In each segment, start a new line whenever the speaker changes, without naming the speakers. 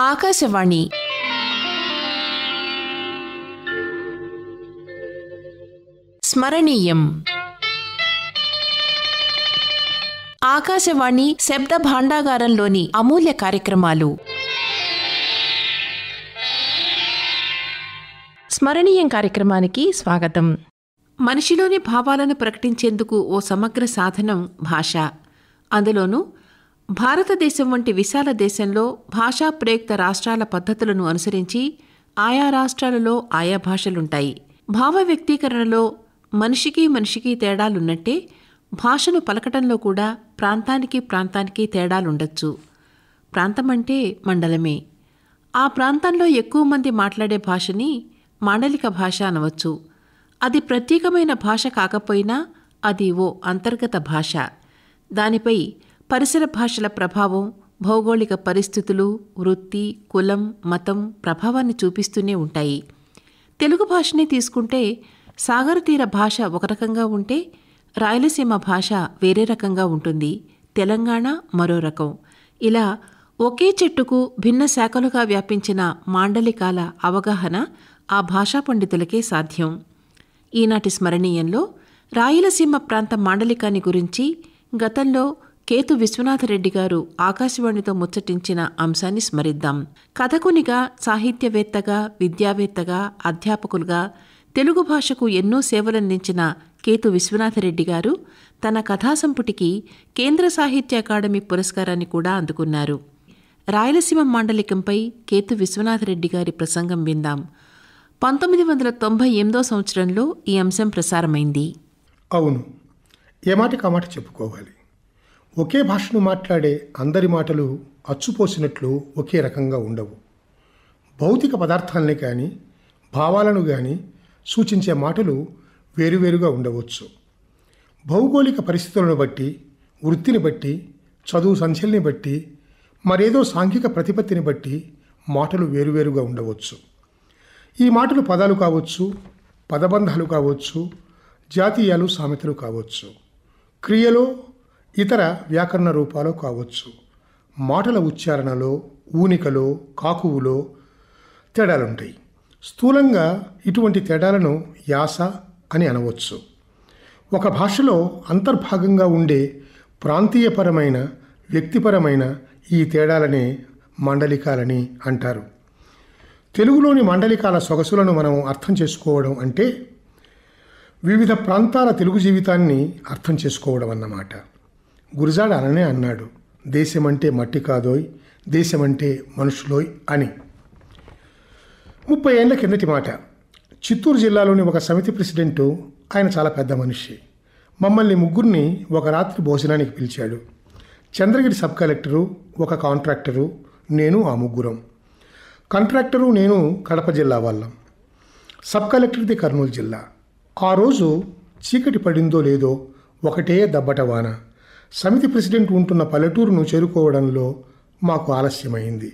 ఆకాశవాణి. స్మరణీయం. ఆకాశవాణి శబ్ద భాండాగారంలోని అమూల్య కార్యక్రమాలు. స్మరణీయం కార్యక్రమానికి స్వాగతం. మనిషిలోని భావాలను ప్రకటించేందుకు ఓ సమగ్ర సాధనం భాష. అందులోనూ భారతదేశం వంటి విశాల దేశంలో భాషా ప్రయుక్త రాష్ట్రాల పద్ధతులను అనుసరించి ఆయా రాష్ట్రాలలో ఆయా భాషలుంటాయి. భావ వ్యక్తీకరణలో మనిషికి మనిషికి తేడాలున్నట్టే భాషను పలకటంలో కూడా ప్రాంతానికి ప్రాంతానికి తేడాలుండొచ్చు. ప్రాంతమంటే మండలమే. ఆ ప్రాంతంలో ఎక్కువ మంది మాట్లాడే భాషని మాండలిక భాష అనవచ్చు. అది ప్రత్యేకమైన భాష కాకపోయినా అది ఓ అంతర్గత భాష. దానిపై పరిసర భాషల ప్రభావం భౌగోళిక పరిస్థితులు వృత్తి కులం మతం ప్రభావాన్ని చూపిస్తూనే ఉంటాయి. తెలుగు భాషనే తీసుకుంటే సాగర తీర భాష ఒక రకంగా ఉంటే రాయలసీమ భాష వేరే రకంగా ఉంటుంది. తెలంగాణ మరో రకం. ఇలా ఒకే చెట్టుకు భిన్న శాఖలుగా వ్యాపించిన మాండలికాల అవగాహన ఆ భాషా పండితులకే సాధ్యం. ఈనాటి స్మరణీయంలో రాయలసీమ ప్రాంత మాండలికాన్ని గురించి గతంలో కేతు విశ్వనాథరెడ్డి గారు ఆకాశవాణితో ముచ్చటించిన అంశాన్ని స్మరిద్దాం. కథకునిగా సాహిత్యవేత్తగా విద్యావేత్తగా అధ్యాపకులుగా తెలుగు భాషకు ఎన్నో సేవలందించిన కేతు విశ్వనాథరెడ్డి గారు తన కథాసంపుటికి కేంద్ర సాహిత్య అకాడమీ పురస్కారాన్ని కూడా అందుకున్నారు. రాయలసీమ మాండలికంపై కేతు విశ్వనాథరెడ్డి గారి ప్రసంగం విందాం. పంతొమ్మిది వందల తొంభై ఎనిమిదో సంవత్సరంలో ఈ అంశం ప్రసారమైంది.
అవును. ఏ మాట చెప్పుకోవాలి? ఒకే భాషను మాట్లాడే అందరి మాటలు అచ్చుపోసినట్లు ఒకే రకంగా ఉండవు. భౌతిక పదార్థాలని కానీ భావాలను కానీ సూచించే మాటలు వేరువేరుగా ఉండవచ్చు. భౌగోళిక పరిస్థితులను బట్టి వృత్తిని బట్టి చదువు సంఖ్యల్ని బట్టి మరేదో సాంఘిక ప్రతిపత్తిని బట్టి మాటలు వేరువేరుగా ఉండవచ్చు. ఈ మాటలు పదాలు కావచ్చు పదబంధాలు కావచ్చు జాతీయాలు సామెతలు కావచ్చు. క్రియలో ఇతర వ్యాకరణ రూపాలు కావచ్చు. మాటల ఉచ్చారణలో ఊనికలో కాకువులో తేడాలుంటాయి. స్థూలంగా ఇటువంటి తేడాలను యాస అని అనవచ్చు. ఒక భాషలో అంతర్భాగంగా ఉండే ప్రాంతీయపరమైన వ్యక్తిపరమైన ఈ తేడాలనే మాండలికాలని అంటారు. తెలుగులోని మాండలికాల సొగసులను మనం అర్థం చేసుకోవడం అంటే వివిధ ప్రాంతాల తెలుగు జీవితాన్ని అర్థం చేసుకోవడం అన్నమాట. గురజాడ అననే అన్నాడు. దేశమంటే మట్టి కాదోయ్ దేశమంటే మనుషులోయ్ అని. ముప్పై ఏళ్ళ కిందటి మాట. చిత్తూరు జిల్లాలోని ఒక సమితి ప్రెసిడెంటు ఆయన చాలా పెద్ద మనిషి. మమ్మల్ని ముగ్గురిని ఒక రాత్రి భోజనానికి పిలిచాడు. చంద్రగిరి సబ్ కలెక్టరు ఒక కాంట్రాక్టరు నేను ఆ ముగ్గురం. కాంట్రాక్టరు నేను కడప జిల్లా వాళ్ళం. సబ్ కలెక్టర్ది కర్నూలు జిల్లా. ఆ రోజు చీకటి పడిందో లేదో ఒకటే దబ్బట వాన. సమితి ప్రెసిడెంట్ ఉంటున్న పల్లెటూరును చేరుకోవడంలో మాకు ఆలస్యమైంది.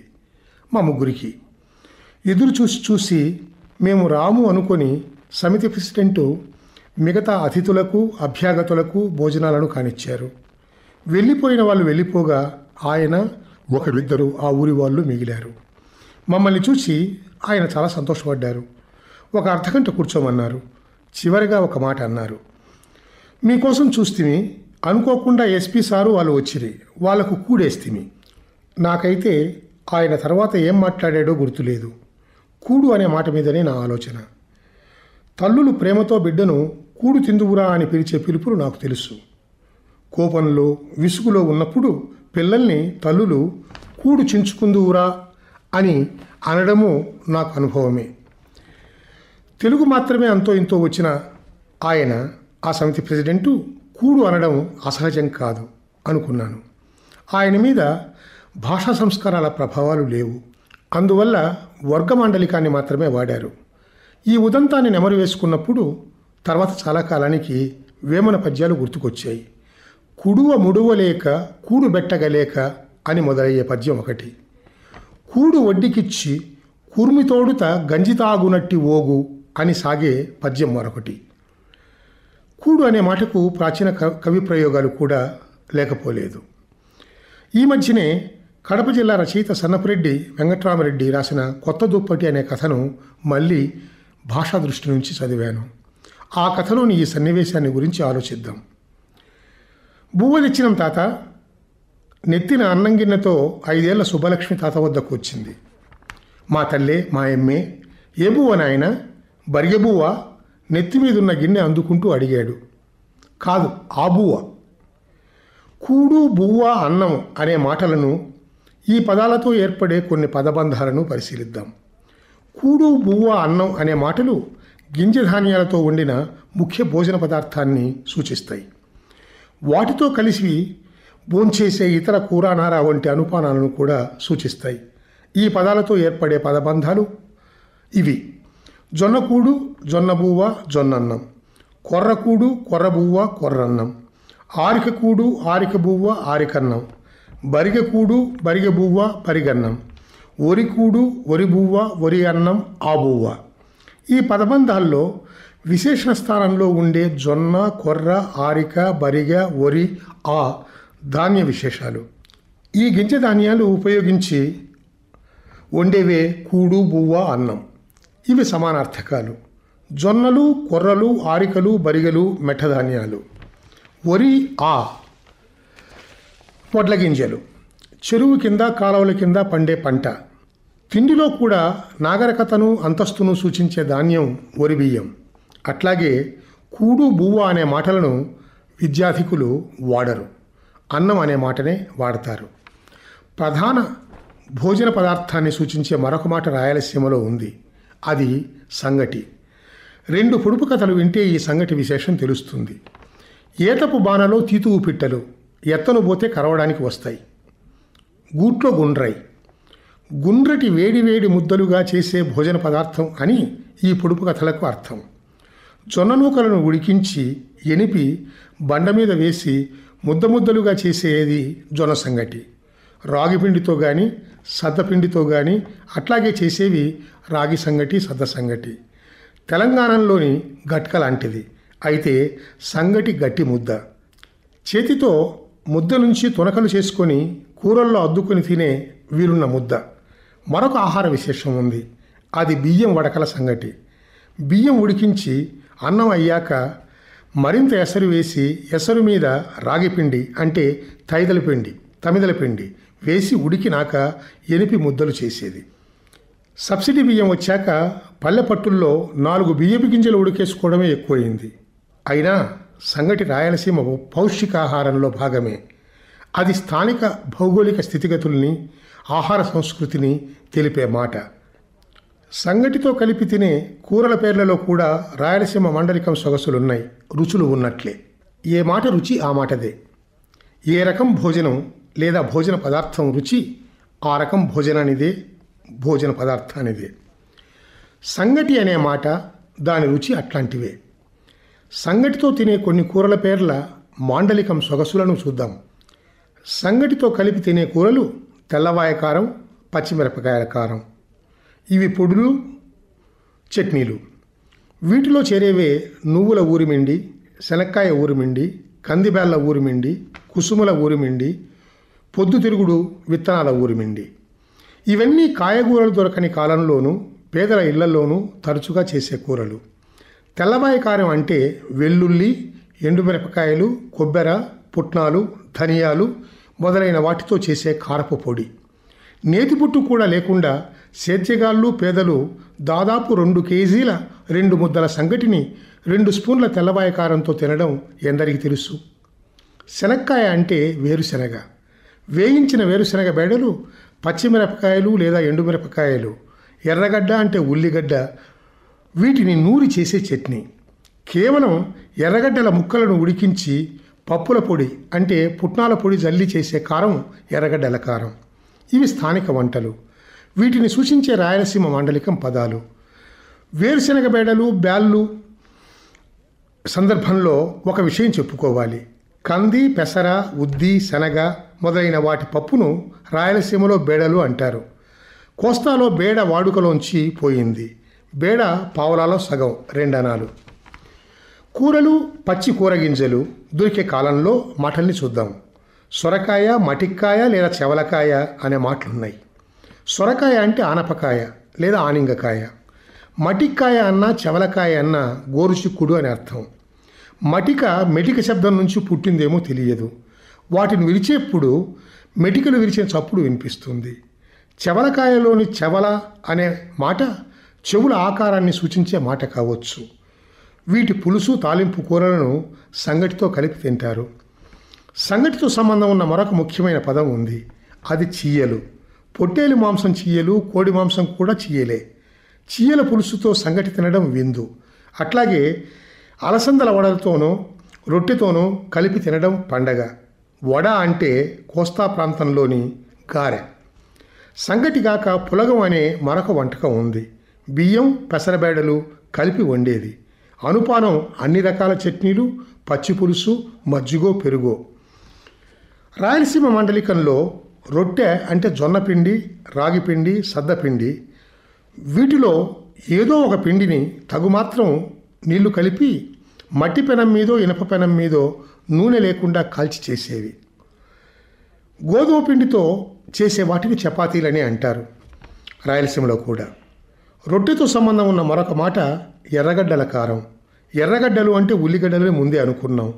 మా ముగ్గురికి. ఎదురు చూసి చూసి మేము రాము అనుకొని సమితి ప్రెసిడెంటు మిగతా అతిథులకు అభ్యాగతులకు భోజనాలను కానిచ్చారు. వెళ్ళిపోయిన వాళ్ళు వెళ్ళిపోగా ఆయన ఒకరిద్దరు ఆ ఊరి వాళ్ళు మిగిలారు. మమ్మల్ని చూసి ఆయన చాలా సంతోషపడ్డారు. ఒక అర్ధగంట కూర్చోమన్నారు. చివరిగా ఒక మాట అన్నారు. మీకోసం చూస్తే అనుకోకుండా ఎస్పీ సారు వాళ్ళు వచ్చిరి. వాళ్ళకు కూడేస్తిమి. నాకైతే ఆయన తర్వాత ఏం మాట్లాడాడో గుర్తులేదు. కూడు అనే మాట మీదనే నా ఆలోచన. తల్లులు ప్రేమతో బిడ్డను కూడు తిందువురా అని పిలిచే పిలుపులు నాకు తెలుసు. కోపంలో విసుగులో ఉన్నప్పుడు పిల్లల్ని తల్లులు కూడు చించుకుందువురా అని అనడము నాకు అనుభవమే. తెలుగు మాత్రమే అంతో ఇంతో వచ్చిన ఆయన ఆ సమితి ప్రెసిడెంటు కూడు అనడం అసహజం కాదు అనుకున్నాను. ఆయన మీద భాషా సంస్కారాల ప్రభావాలు లేవు. అందువల్ల వర్గమాండలికాన్ని మాత్రమే వాడారు. ఈ ఉదంతాన్ని నెమరు వేసుకున్నప్పుడు తర్వాత చాలా కాలానికి వేమన పద్యాలు గుర్తుకొచ్చాయి. కుడువ ముడువలేక కూడు బెట్టగలేక అని మొదలయ్యే పద్యం ఒకటి. కూడు వడ్డికిచ్చి కుర్మితోడుత గంజి తాగునట్టి ఓగు అని సాగే పద్యం మరొకటి. కూడు అనే మాటకు ప్రాచీన కవి ప్రయోగాలు కూడా లేకపోలేదు. ఈ మధ్యనే కడప జిల్లా రచయిత సన్నపురెడ్డి వెంకట్రామరెడ్డి రాసిన కొత్త దుప్పటి అనే కథను మళ్ళీ భాషా దృష్టి నుంచి చదివాను. ఆ కథలోని ఈ సన్నివేశాన్ని గురించి ఆలోచిద్దాం. బువ్వ తాత నెత్తిన అన్నంగిన్నెతో ఐదేళ్ళ సుబ్బలక్ష్మి తాత వద్దకు వచ్చింది. మా తల్లే మా ఎమ్మే ఏ బువ్వ నాయన? బరిగె నెత్తిమీదున్న నెత్తి మీదున్న గిన్నె అందుకుంటూ అడిగాడు. కాదు ఆబువ కూడు బువ్వ అన్నం అనే మాటలను ఈ పదాలతో ఏర్పడే కొన్ని పదబంధాలను పరిశీలిద్దాం. కూడు బువ్వ అన్నం అనే మాటలు గింజ ధాన్యాలతో వండిన ముఖ్య భోజన పదార్థాన్ని సూచిస్తాయి. వాటితో కలిసి భోంచేసే ఇతర కూరానార వంటి అనుపానాలను కూడా సూచిస్తాయి. ఈ పదాలతో ఏర్పడే పదబంధాలు ఇవి. జొన్నకూడు జొన్నబువ్వ జొన్నన్నం. కొర్రకూడు కొర్రబువ్వ కొర్రన్నం. ఆరికకూడు ఆరికబువ్వ ఆరికన్నం. బరిగకూడు బరిగబువ్వ పరిగన్నం ఒరికూడు ఒరిబువ్వ ఒరి అన్నం ఆబువ్వ. ఈ పదబంధాల్లో విశేషణ స్థానంలో ఉండే జొన్న కొర్ర ఆరిక బరిగ ఒరి ఆ ధాన్య విశేషాలు. ఈ గింజ ధాన్యాలు ఉపయోగించి వండేవే కూడు బువ్వ అన్నం. ఇవి సమానార్థకాలు. జొన్నలు కొర్రలు ఆరికలు బరిగలు మెట్టధాన్యాలు. వరి ఆ వడ్ల గింజలు. చెరువు కింద కాలువల కింద పండే పంట. తిండిలో కూడా నాగరికతను అంతస్తును సూచించే ధాన్యం వరి బియ్యం. అట్లాగే కూడు బువ్వ అనే మాటలను విద్యాధికులు వాడరు. అన్నం అనే మాటనే వాడతారు. ప్రధాన భోజన పదార్థాన్ని సూచించే మరొక మాట రాయలసీమలో ఉంది. అది సంగటి. రెండు పొడుపు కథలు వింటే ఈ సంగటి విశేషం తెలుస్తుంది. ఏతపు బాణలో తీతువు పిట్టలు ఎత్తను పోతే కరవడానికి వస్తాయి. గూట్లో గుండ్రై. గుండ్రటి వేడి వేడి ముద్దలుగా చేసే భోజన పదార్థం అని ఈ పొడుపు కథలకు అర్థం. జొన్న నూకలను ఉడికించి ఎనిపి బండ మీద వేసి ముద్ద ముద్దలుగా చేసేది జొన్న సంగటి. రాగిపిండితో కానీ సద్దపిండితో కానీ అట్లాగే చేసేవి రాగి సంగటి సద్ద సంగటి. తెలంగాణలోని గట్క లాంటిది. అయితే సంగటి గట్టి ముద్ద. చేతితో ముద్ద నుంచి తునకలు చేసుకొని కూరల్లో అద్దుకొని తినే వీలున్న ముద్ద. మరొక ఆహార విశేషం ఉంది. అది బియ్యం వడకల సంగటి. బియ్యం ఉడికించి అన్నం అయ్యాక మరింత ఎసరు వేసి ఎసరు మీద రాగిపిండి అంటే తైదల పిండి తమిదల పిండి వేసి ఉడికినాక ఎనిపి ముద్దలు చేసేది. సబ్సిడీ బియ్యం వచ్చాక పల్లె పట్టుల్లో నాలుగు బియ్యపు గింజలు ఉడికేసుకోవడమే ఎక్కువైంది. అయినా సంగటి రాయలసీమ పౌష్టికాహారంలో భాగమే. అది స్థానిక భౌగోళిక స్థితిగతుల్ని ఆహార సంస్కృతిని తెలిపే మాట. సంగటితో కలిపి తినే కూరల పేర్లలో కూడా రాయలసీమ మండలికం సొగసులున్నాయి రుచులు ఉన్నట్లే. ఏ మాట రుచి ఆ మాటదే. ఏ రకం భోజనం లేదా భోజన పదార్థం రుచి ఆ రకం భోజనానిదే భోజన పదార్థానిదే. సంగటి అనే మాట దాని రుచి అట్లాంటివే. సంగటితో తినే కొన్ని కూరల పేర్ల మాండలికం సొగసులను చూద్దాం. సంగటితో కలిపి తినే కూరలు తెల్లవాయ కారం పచ్చిమిరపకాయల కారం. ఇవి పొడులు చట్నీలు. వీటిలో చేరేవే నువ్వుల ఊరిమిండి శనక్కాయ ఊరిమిండి కందిబేళ్ళ ఊరిమిండి కుసుముల ఊరిమిండి పొద్దుతిరుగుడు విత్తనాల ఊరిమిండి ఇవన్నీ కాయగూరలు దొరకని కాలంలోనూ పేదల ఇళ్ళలోనూ తరచుగా చేసే కూరలు. తెల్లబాయి కారం అంటే వెల్లుల్లి ఎండుమిరపకాయలు కొబ్బెర పుట్నాలు ధనియాలు మొదలైన వాటితో చేసే కారపు పొడి. నేతిపుట్టు కూడా లేకుండా సేద్యగాళ్ళు పేదలు దాదాపు రెండు కేజీల రెండు ముద్దల సంగటిని రెండు స్పూన్ల తెల్లబాయ కారంతో తినడం ఎందరికీ తెలుసు. శనక్కాయ అంటే వేరుశనగ. వేయించిన వేరుశనగ బేడలు పచ్చిమిరపకాయలు లేదా ఎండుమిరపకాయలు ఎర్రగడ్డ అంటే ఉల్లిగడ్డ వీటిని నూరి చేసే చట్నీ. కేవలం ఎర్రగడ్డల ముక్కలను ఉడికించి పప్పుల పొడి అంటే పుట్నాల పొడి జల్లి చేసే కారం ఎర్రగడ్డల కారం. ఇవి స్థానిక వంటలు. వీటిని సూచించే రాయలసీమ మాండలికం పదాలు. వేరుశనగ బేడలు బ్యాళ్ళు సందర్భంలో ఒక విషయం చెప్పుకోవాలి. కంది పెసర ఉద్ది శనగ మొదలైన వాటి పప్పును రాయలసీమలో బేడలు అంటారు. కోస్తాలో బేడ వాడుకలోంచి పోయింది. బేడ పావులాలో సగం రెండనాలు. కూరలు పచ్చి కూరగింజలు దొరికే కాలంలో మటల్ని చూద్దాం. సొరకాయ మటిక్కాయ లేదా చెవలకాయ అనే మాటలున్నాయి. సొరకాయ అంటే ఆనపకాయ లేదా ఆనింగకాయ. మటిక్కాయ అన్న చెవలకాయ అన్న గోరుచిక్కుడు అని అర్థం. మటిక మెటిక శబ్దం నుంచి పుట్టిందేమో తెలియదు. వాటిని విరిచేప్పుడు మెటికలు విరిచిన చప్పుడు వినిపిస్తుంది. చెవలకాయలోని చెవల అనే మాట చెవుల ఆకారాన్ని సూచించే మాట కావచ్చు. వీటి పులుసు తాలింపు కూరలను సంగటితో కలిపి తింటారు. సంగటితో సంబంధం ఉన్న మరొక ముఖ్యమైన పదం ఉంది. అది చీయలు. పొట్టేలు మాంసం చీయలు కోడి మాంసం కూడా చీయలే. చీయల పులుసుతో సంగటి తినడం విందు. అట్లాగే అలసందల వడలతోనూ రొట్టెతోనూ కలిపి తినడం పండగ. వడ అంటే కోస్తా ప్రాంతంలోని గారె. సంగటిగాక పులగం అనే మరొక వంటకం ఉంది. బియ్యం పెసరబేడలు కలిపి వండేది. అనుపానం అన్ని రకాల చట్నీలు పచ్చి పులుసు మజ్జిగో పెరుగో. రాయలసీమ మండలికంలో రొట్టె అంటే జొన్నపిండి రాగిపిండి సద్దపిండి వీటిలో ఏదో ఒక పిండిని తగుమాత్రం నీళ్ళు కలిపి మట్టి పెనం మీదో ఇనప పెనం మీదో నూనె లేకుండా కాల్చి చేసేవి. గోధుమ పిండితో చేసే వాటిని చపాతీలని అంటారు రాయలసీమలో కూడా. రొట్టెతో సంబంధం ఉన్న మరొక మాట ఎర్రగడ్డల కారం. ఎర్రగడ్డలు అంటే ఉల్లిగడ్డలే ముందే అనుకున్నాం.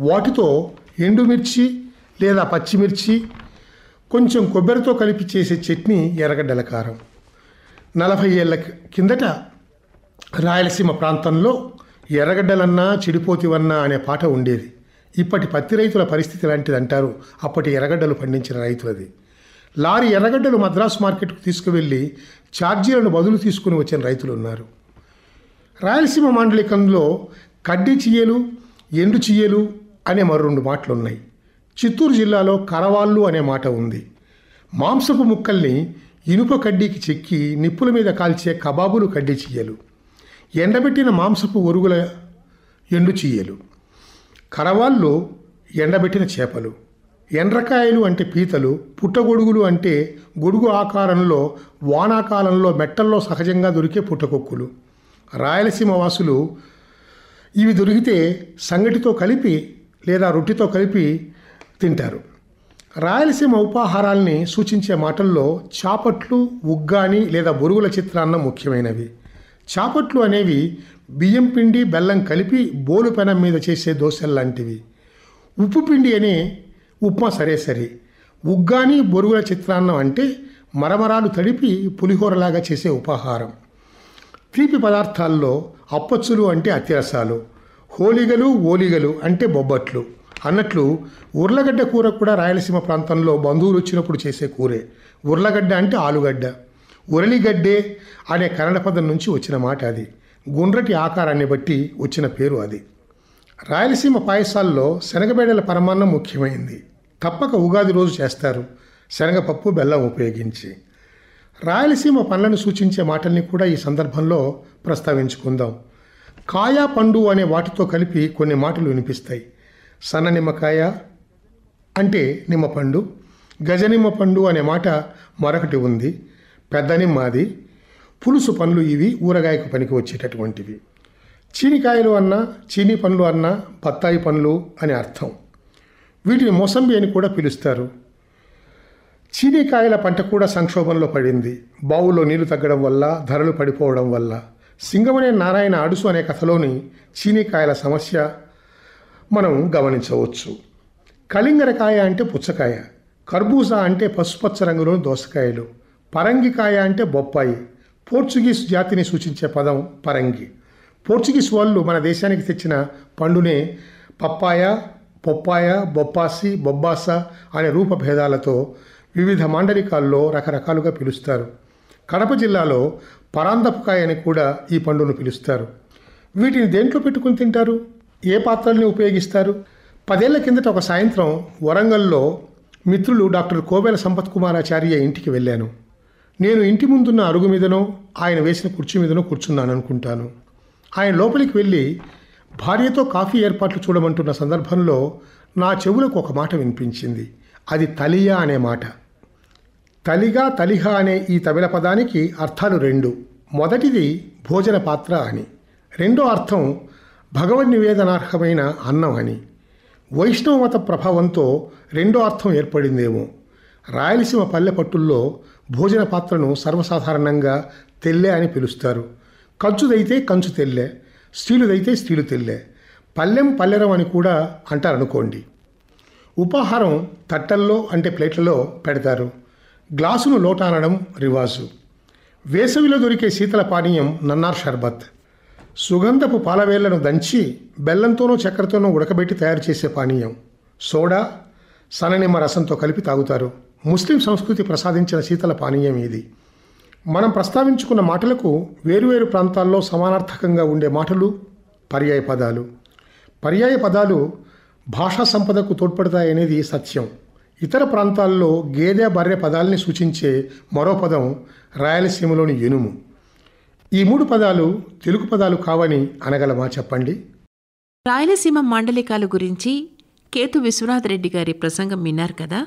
వాటితో ఎండుమిర్చి లేదా పచ్చిమిర్చి కొంచెం కొబ్బరితో కలిపి చేసే చట్నీ ఎర్రగడ్డల కారం. నలభై ఏళ్ళ కిందట రాయలసీమ ప్రాంతంలో ఎర్రగడ్డలన్నా చెడిపోతివన్నా అనే పాట ఉండేది. ఇప్పటి పత్తి రైతుల పరిస్థితి లాంటిది అంటారు? అప్పటి ఎర్రగడ్డలు పండించిన రైతులది. లారీ ఎర్రగడ్డలు మద్రాసు మార్కెట్కు తీసుకువెళ్ళి ఛార్జీలను బదులు తీసుకుని వచ్చిన రైతులు ఉన్నారు. రాయలసీమ మాండలికంలో కడ్డీ చియ్యలు ఎండు చియ్యలు అనే మరో రెండు మాటలు ఉన్నాయి చిత్తూరు జిల్లాలో కరవాళ్ళు అనే మాట ఉంది. మాంసపు ముక్కల్ని ఇనుప కడ్డీకి చెక్కి నిప్పుల మీద కాల్చే కబాబులు కడ్డీ చియ్యలు ఎండబెట్టిన మాంసపు ఒరుగుల ఎండు చియ్యలు కరవాళ్ళు ఎండబెట్టిన చేపలు ఎండ్రకాయలు అంటే పీతలు పుట్టగొడుగులు అంటే గొడుగు ఆకారంలో వానాకాలంలో మెట్టల్లో సహజంగా దొరికే పుట్టకొక్కులు. రాయలసీమ వాసులు ఇవి దొరికితే సంగటితో కలిపి లేదా రొట్టెతో కలిపి తింటారు. రాయలసీమ ఉపాహారాల్ని సూచించే మాటల్లో చాపట్లు ఉగ్గాని లేదా బొరుగుల చిత్రాన్నం ముఖ్యమైనవి. చాపట్లు అనేవి బియ్యం పిండి బెల్లం కలిపి బోలు పెనం మీద చేసే దోశలు లాంటివి. ఉప్పు పిండి అనే ఉప్మా సరే సరే. ఉగ్గాని బొరుగుల చిత్రాన్నం అంటే మరమరాలు తడిపి పులిహోరలాగా చేసే ఉపాహారం. తీపి పదార్థాల్లో అప్పచ్చులు అంటే అత్యరసాలు. హోలిగలు ఓలిగలు అంటే బొబ్బట్లు. అన్నట్లు ఉర్లగడ్డ కూర కూడా రాయలసీమ ప్రాంతంలో బంధువులు వచ్చినప్పుడు చేసే కూరే. ఉర్లగడ్డ అంటే ఆలుగడ్డ. ఉరలిగడ్డే అనే కన్నడ పదం నుంచి వచ్చిన మాట అది. గుండ్రటి ఆకారాన్ని బట్టి వచ్చిన పేరు అది. రాయలసీమ పాయసాల్లో శనగబేడల పరమాన్నం ముఖ్యమైంది. తప్పక ఉగాది రోజు చేస్తారు. శనగపప్పు బెల్లం ఉపయోగించి. రాయలసీమ పండ్లను సూచించే మాటల్ని కూడా ఈ సందర్భంలో ప్రస్తావించుకుందాం. కాయా పండు అనే వాటితో కలిపి కొన్ని మాటలు వినిపిస్తాయి. సన్న నిమ్మకాయ అంటే నిమ్మపండు గజనిమ్మ పండు అనే మాట మరొకటి ఉంది. పెద్ద నిమ్మ అది. పులుసు పండ్లు ఇవి ఊరగాయకు పనికి వచ్చేటటువంటివి. చీనికాయలు అన్నా చీనీ పండ్లు అన్నా బత్తాయి పండ్లు అని అర్థం. వీటిని మోసంబి అని కూడా పిలుస్తారు. చీనీకాయల పంట కూడా సంక్షోభంలో పడింది. బావుల్లో నీళ్ళు తగ్గడం వల్ల ధరలు పడిపోవడం వల్ల. సింగమనే నారాయణ అడుసు అనే కథలోని చీనీకాయల సమస్య మనం గమనించవచ్చు. కలింగరకాయ అంటే పుచ్చకాయ కర్బూజా అంటే పసుపచ్చ రంగులోని దోసకాయలు పరంగికాయ అంటే బొప్పాయి పోర్చుగీస్ జాతిని సూచించే పదం పరంగి. పోర్చుగీస్ వాళ్ళు మన దేశానికి తెచ్చిన పండునే పప్పాయ పొప్పాయ బొప్పాసి బొబ్బాస అనే రూపభేదాలతో వివిధ మాండలికాల్లో రకరకాలుగా పిలుస్తారు. కడప జిల్లాలో పరాందపకాయ అని కూడా ఈ పండును పిలుస్తారు. వీటిని దేంట్లో పెట్టుకుని తింటారు? ఏ పాత్రల్ని ఉపయోగిస్తారు? పదేళ్ళ కిందట ఒక సాయంత్రం వరంగల్లో మిత్రులు డాక్టర్ కోవెల సంపత్ కుమారాచార్య ఇంటికి వెళ్ళాను. నేను ఇంటి ముందున్న అరుగు మీదనో ఆయన వేసిన కుర్చీ మీదనో కూర్చున్నాను అనుకుంటాను ఆయన లోపలికి వెళ్ళి భార్యతో కాఫీ ఏర్పాట్లు చూడమంటున్న సందర్భంలో నా చెవులకు ఒక మాట వినిపించింది. అది తలియా అనే మాట. తలిగా తలిహ అనే ఈ తమిళ పదానికి అర్థాలు రెండు. మొదటిది భోజన పాత్ర అని. రెండో అర్థం భగవద్ నివేదనార్హమైన అన్నం అని. వైష్ణవ మత ప్రభావంతో రెండో అర్థం ఏర్పడిందేమో. రాయలసీమ పల్లె పట్టుల్లో భోజన పాత్రను సర్వసాధారణంగా తెల్లె అని పిలుస్తారు. కంచుదైతే కంచు తెల్లె స్టీలుదైతే స్టీలు తెల్లె. పల్లెం పల్లెరం అని కూడా అంటారనుకోండి. ఉపాహారం తట్టల్లో అంటే ప్లేట్లలో పెడతారు. గ్లాసును లోటానడం రివాజు. వేసవిలో దొరికే శీతల పానీయం నన్నార్ షర్బత్. సుగంధపు పాలవేళ్ళను దంచి బెల్లంతోనూ చక్కెరతోనూ ఉడకబెట్టి తయారు చేసే పానీయం. సోడా సననిమ్మ రసంతో కలిపి తాగుతారు. ముస్లిం సంస్కృతి ప్రసాదించిన శీతల పానీయం ఇది. మనం ప్రస్తావించుకున్న మాటలకు వేరువేరు ప్రాంతాల్లో సమానార్థకంగా ఉండే మాటలు పర్యాయ పదాలు. పర్యాయ పదాలు భాషా సంపదకు తోడ్పడతాయనేది సత్యం. ఇతర ప్రాంతాల్లో గేదె బర్రె పదాల్ని సూచించే మరో పదం రాయలసీమలోని ఎనుము. ఈ మూడు పదాలు తెలుగు పదాలు కావని అనగలమా చెప్పండి?
రాయలసీమ మాండలికాల గురించి కేతు విశ్వనాథ్ రెడ్డి గారి ప్రసంగం విన్నారు కదా?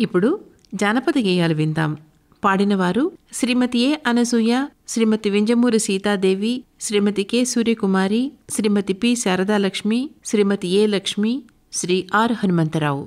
ఇప్పుడు జానపద గేయాలు విందాం. పాడినవారు Shrimati A Anasuya Shrimati Vinjamuri Sitadevi Shrimati K Suryakumari Shrimati P Saradalakshmi Shrimati A Lakshmi Shri R Hanumantharao.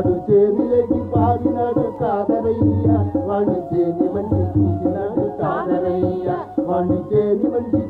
వాడు చేని ఎగి పాడినాడు కాదరయ్య. వాడి చేని మంచి చూసినాడు కాదరయ్య. వాడి చేని మంచి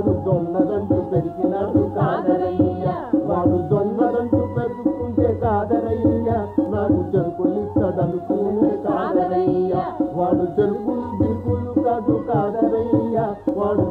వాడు దొన్నదంటూ పెరిగినాడు కాదరయ్య. వాడు దొన్నదంటూ పెరుగుతుంటే కాదరయ్య. నాకు చెరుకులిస్తాడనుకునే కాదరయ్య. వాడు చెరుకులు బిరుకులు కాదు కాదరయ్య. వాడు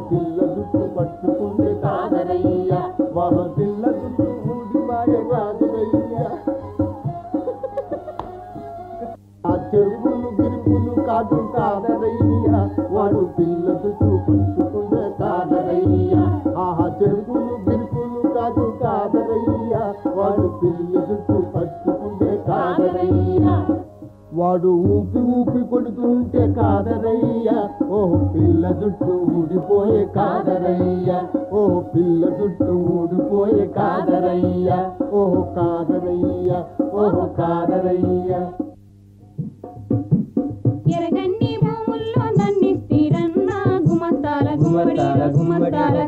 వాడు ఊపి ఊపి కొడుతుంటే కాదరయ్యా. ఓ పిల్ల జుట్టు ఊడిపోయే కాదరయ్యా. ఓ పిల్ల జుట్టు ఊడిపోయే కాదరయ్యా. ఓ కాదరయ్యా. ఓ కాదరయ్యా.
ఎరగన్ని భూముల్లో నన్నిస్తీరన్న గుమస్తాల గుమ్మడిర గుమస్తాల గుమ్మడిర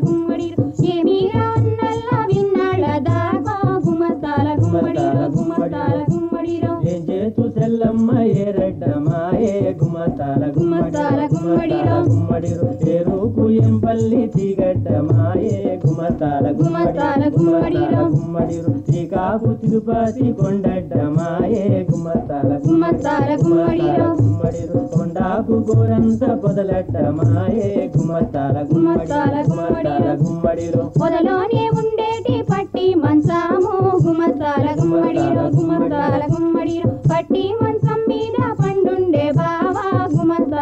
చేతు సెల్లమ్మ ఏ రెడ్డమాయే గుమ్మతాల
గుమ్మతాల గుమ్మడిలో.
గుమ్మడిరు ఏరుకు ఏం పల్లి తీగడ్డమాయే గుమ్మతాల
గుమ్మతాల.
గుమ్మడిరు శ్రీకాకు తిరుపతి కొండడ్డమాయే గుమ్మతాల
గుమ్మతాల గుమ్మడిలో.
గుమ్మడిరు కొండాకు గోరంత పొదలడ్డమాయే గుమ్మతాల
గుమ్మతాల
గుమ్మతాల గుమ్మడిరు
పొదలోనే ఉండేటి పట్టి మంచము గుమస్తాల గుమ్మడిర గుమస్తాల గుమ్మడిర పట్టి మంచం మీద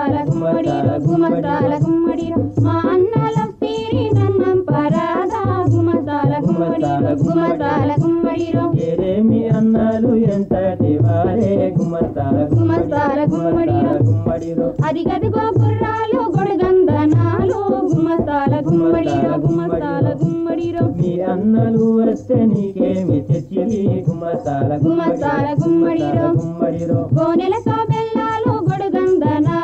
గుమస్తాల గుమ్మడిర గుమస్తాల గుమ్మడిర మా అన్నల తీరి నన్నం పరాదా. గుమస్తాల గుమ్మడిర గుమస్తాల గుమ్మడిర
ఏరేమి అన్నాలు ఎంతటి వారే గుమ్మతాల
గుమస్తాల గుమ్మడిర
గుమ్మడిరు
అది గదిగో గుర్రాలు గొడగందనాలు. గుమస్తాల గుమ్మడిర గుమస్తాల గుమ్మడిర
మీ అన్నలు వస్తే నీకేమి తెచ్చిరి గుమ్మతాల
గుమ్మతాల గుమ్మడిరో.
గుమ్మడిరో
గోనెలతో గొడుగందనాలు గుమస్తాల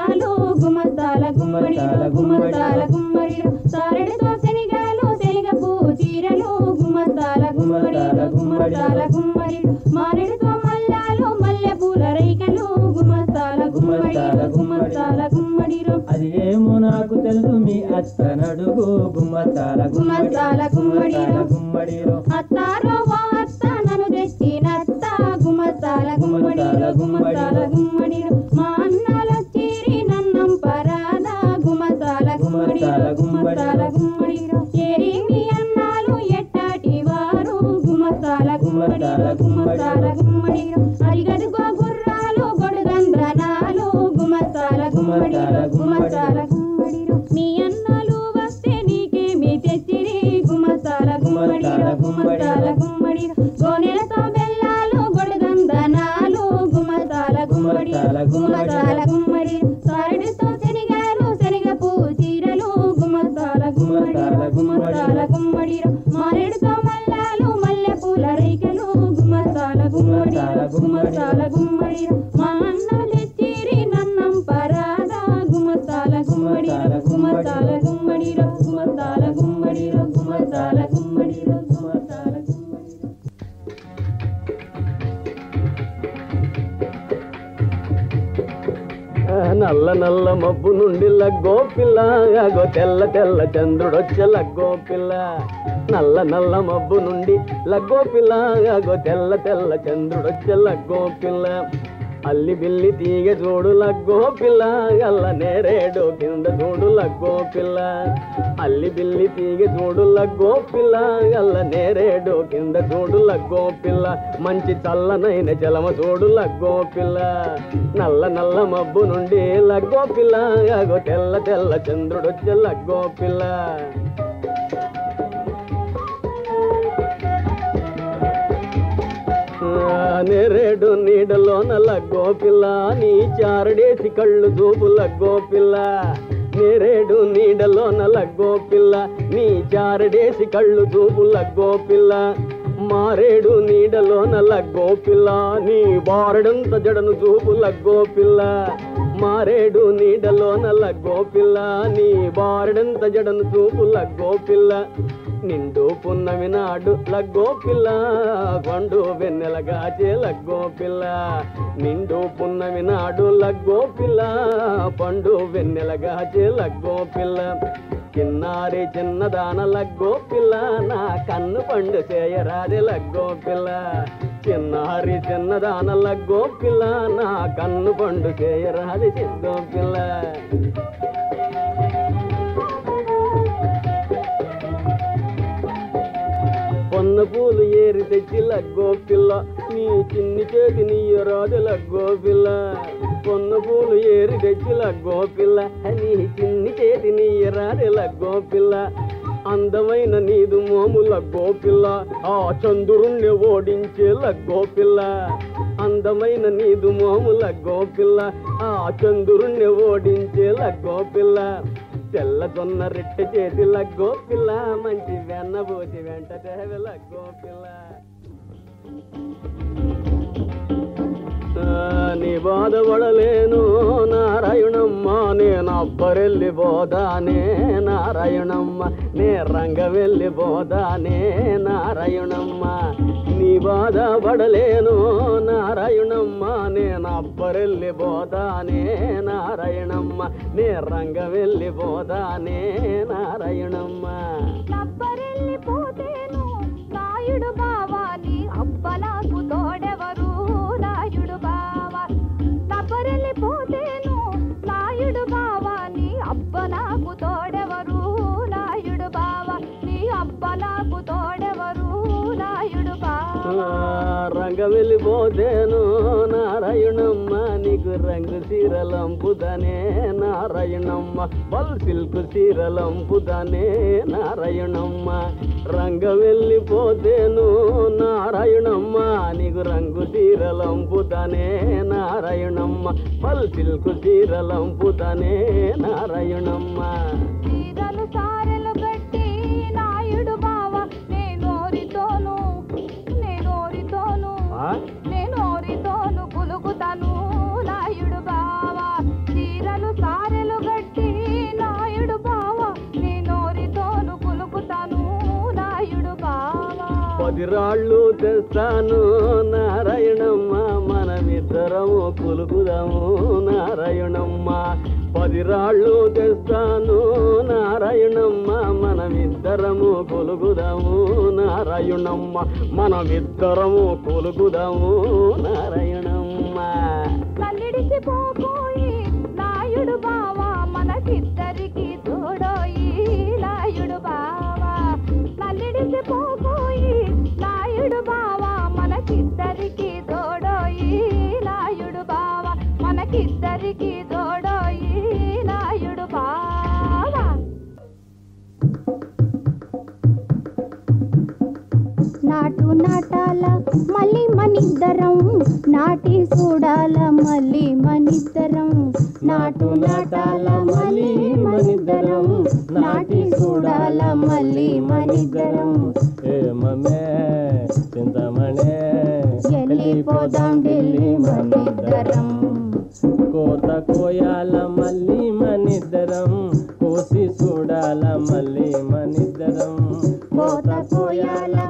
గుమ్మడిలో గుమస్తాల గుమ్మడిలో సారడితో శనిగాలు శనిగపు చీరలు గుమస్తాల గుమ్మడిలో గుమస్తాల గుమ్మడిలో మారడితో మల్లాలు మల్లె పూల రైకలు గుమస్తాల గుమ్మడిలో గుమస్తాల గుమ్మడిలో
అదేమో నాకు తెలుసు మీ అత్త నడుగు గుమ్మతాల
గుమ్మతాల గుమ్మడిలో
గుమ్మడిలో
అత్తారో అత్త నన్ను తెచ్చినత్త గుమస్తాల గుమ్మడిలో గుమస్తాల గుమ్మడిలో మా అన్నలొచ్చిరి గుమస్తాల గుమ్మడిలో ఏరి మీ అన్నాలు? ఎట్టాటి వారు? గుమస్తాల గుమ్మడిలో గుమస్తాల గుమ్మడిలో అరిగదుగో గుర్రాలు గొడుగంధ్రనాలు గుమస్తాల గుమ్మడిలో గుమస్తాల గుమ్మడిలో మీ అన్నాలు వస్తే నీకేమి తెచ్చిరి? గుమస్తాల గుమ్మడిలో గుమస్తాల గుమ్మడిలో
నల్ల మబ్బు నుండి లగ్గో పిల్ల అగో తెల్ల తెల్ల చంద్రుడొచ్చే లగ్గో పిల్ల. నల్ల నల్ల మబ్బు నుండి లగ్గో పిల్ల అగో తెల్ల తెల్ల చంద్రుడొచ్చే లగ్గో పిల్ల. అల్లి బిల్లి తీగ చూడు లగ్గో పిల్ల అల్ల నేరేడు కింద చూడు లగ్గో పిల్ల అల్లి బిల్లి తీగ చూడు లగ్గో పిల్ల అల్ల నేరేడు కింద చూడు లగ్గో పిల్ల మంచి చల్లనైన జలమ చూడు లగ్గో పిల్ల నల్ల నల్ల మబ్బు నుండి లగ్గో పిల్ల అగో తెల్ల తెల్ల చంద్రుడొచ్చే లగ్గో పిల్ల నేరేడు నీడలోన లగ్గో నీ చారడేసి కళ్ళు చూపు లగ్గో పిల్ల నేరేడు నీడలోన లగ్గో నీ చారడేసి కళ్ళు చూపు లగ్గో మారేడు నీడలోన లగ్గో నీ బారడంత జడను చూపు లగ్గో మారేడు నీడలోన లగ్గో నీ బారడంత జడను చూపు లగ్గో నిండు పున్నమి నాడు లగ్గో పిల్ల పండు వెన్నెల గాచే లగ్గో పిల్ల. నిండు పున్నమి నాడు లగ్గో పిల్ల పండు వెన్నెల గాచే లగ్గో పిల్ల. చిన్నారి చిన్నదాన లగ్గో పిల్ల నా కన్ను పండు చేయరాదే లగ్గో పిల్ల. చిన్నారి చిన్నదాన లగ్గో పిల్ల నా కన్ను పండు చేయరాది చిగ్గో పిల్ల. చిన్న పూలు ఏరి తెచ్చి లగ్గో పిల్ల నీ చిన్ని చేతి నీయరాదు లగ్గో పిల్ల పొన్న పూలు ఏరి తెచ్చి లగ్గో పిల్ల నీ చిన్ని చేతి నీయరాదు లగ్గో పిల్ల అందమైన నీదు మోము లగ్గో పిల్ల ఆ చంద్రుణ్ణి ఓడించే లగ్గో పిల్ల అందమైన నీదు మోముల గోపిల్ల. ఆ చంద్రుణ్ణి ఓడించే గోపిల్ల. కొన్న రెట్టె చేతి గోపిల్ల మంచి వెన్నబోసి వెంట తేవెల గోపిల్ల. నీ బాధపడలేను నారాయణమ్మ నేను అబ్బరెళ్ళి పోదానే నారాయణమ్మ నే రంగ వెళ్ళి పోదానే నారాయణమ్మ. నీ బాధపడలేను నారాయణమ్మ నేను అబ్బరెళ్ళి పోదానే నారాయణమ్మ నే రంగ వెళ్ళి పోదానే నారాయణమ్మ.
నబ్బరెళ్ళిపోతేను నాయుడు బావా నీ తోడెవరు?
రంగ వెళ్ళిపోతేను నారాయణమ్మ నీకు రంగు చీరలంపుదనే నారాయణమ్మ. బల్ సిల్క్ చీరలంపుదనే నారాయణమ్మ. రంగ వెళ్ళిపోతేను నారాయణమ్మ నీకు రంగు చీరలంపుదనే నారాయణమ్మ. బల్ సిల్క్ చీరలంపుదనే నారాయణమ్మ. రాళ్ళు తెస్తాను నారాయణమ్మ. మనమిద్దరము కులుకుదాము నారాయణమ్మ. పది రాళ్ళు తెస్తాను నారాయణమ్మ. మనమిద్దరము కొలుగుదాము నారాయణమ్మ. మనమిద్దరము కొలుగుదాము
నారాయణ కోయాల మళ్ళీ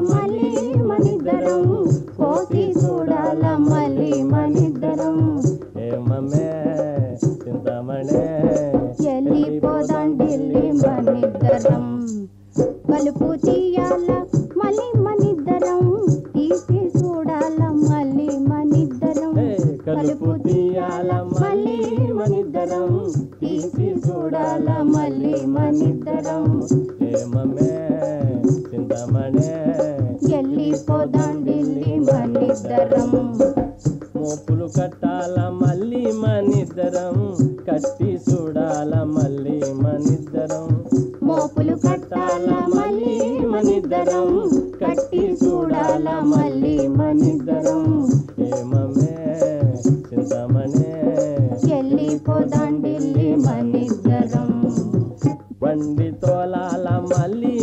మనిద్దరం మోపులు కట్టాల మళ్ళీ మనిద్దరం. కట్టి చూడాల మళ్ళీ మనిద్దరం.
మోపులు కట్టాల మళ్ళీ మనిద్దరం. కట్టి చూడాల మళ్ళీ మనిద్దరం.
ఏమమే చింతమణే
వెళ్ళిపోదాం ఢిల్లీ మనిద్దరం.
బండి తోలాల మళ్ళీ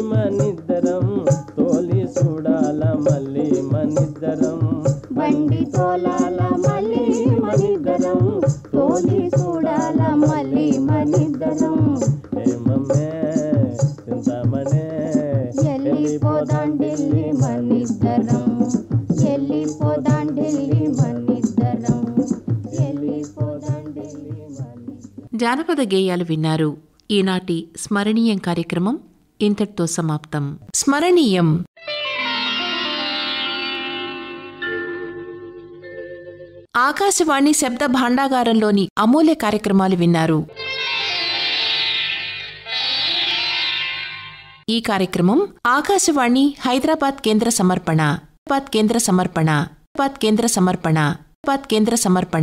జానపద గేయాలు విన్నారు. ఈనాటి స్మరణీయం కార్యక్రమం ఇంతటితో సమాప్తం. స్మరణీయం. ఆకాశవాణి శబ్ద భాండాగారంలోని అమూల్య కార్యక్రమాలు విన్నారు. ఈ కార్యక్రమం ఆకాశవాణి హైదరాబాద్ కేంద్ర సమర్పణ కేంద్ర సమర్పణ కేంద్ర సమర్పణ కేంద్ర సమర్పణ